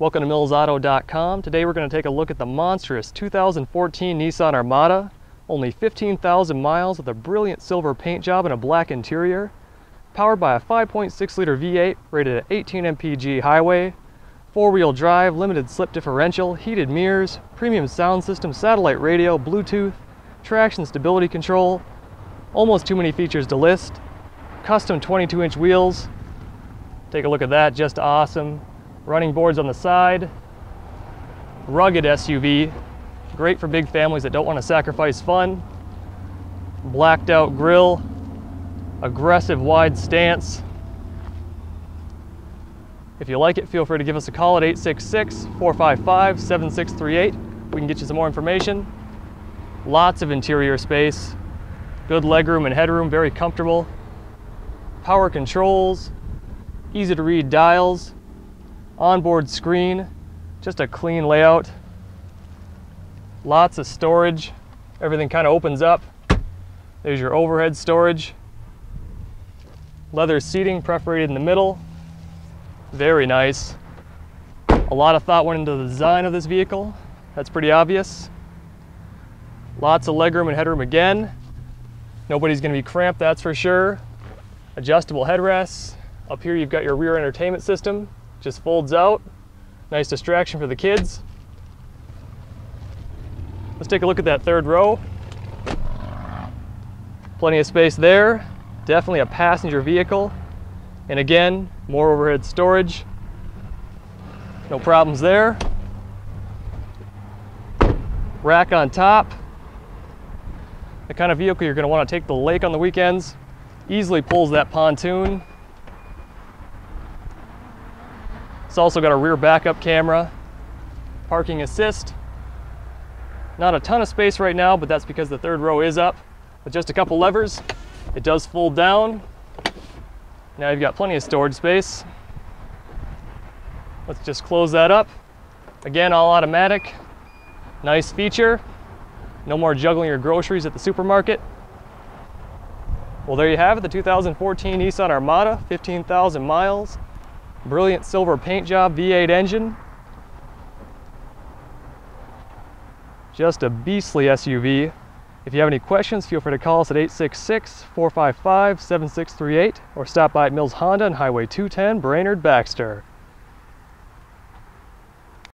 Welcome to millsauto.com. Today we're going to take a look at the monstrous 2014 Nissan Armada. Only 15,000 miles with a brilliant silver paint job and a black interior. Powered by a 5.6 liter V8 rated at 18 mpg highway. Four-wheel drive, limited slip differential, heated mirrors, premium sound system, satellite radio, Bluetooth, traction stability control. Almost too many features to list. Custom 22 inch wheels. Take a look at that, just awesome running boards on the side, rugged SUV, great for big families that don't want to sacrifice fun, blacked out grille, aggressive wide stance. If you like it, feel free to give us a call at 866-455-7638. We can get you some more information. Lots of interior space, good legroom and headroom, very comfortable. Power controls, easy to read dials, onboard screen, just a clean layout. Lots of storage. Everything kind of opens up. There's your overhead storage. Leather seating perforated in the middle. Very nice. A lot of thought went into the design of this vehicle. That's pretty obvious. Lots of legroom and headroom again. Nobody's gonna be cramped, that's for sure. Adjustable headrests. Up here you've got your rear entertainment system just folds out. Nice distraction for the kids. Let's take a look at that third row. Plenty of space there. Definitely a passenger vehicle. And again, more overhead storage. No problems there. Rack on top. The kind of vehicle you're going to want to take the lake on the weekends. Easily pulls that pontoon It's also got a rear backup camera, parking assist. Not a ton of space right now, but that's because the third row is up. With just a couple levers, it does fold down. Now you've got plenty of storage space. Let's just close that up. Again, all automatic. Nice feature. No more juggling your groceries at the supermarket. Well, there you have it, the 2014 Nissan Armada, 15,000 miles. Brilliant silver paint job, V8 engine. Just a beastly SUV. If you have any questions, feel free to call us at 866-455-7638 or stop by at Mills Honda on Highway 210, Brainerd, Baxter.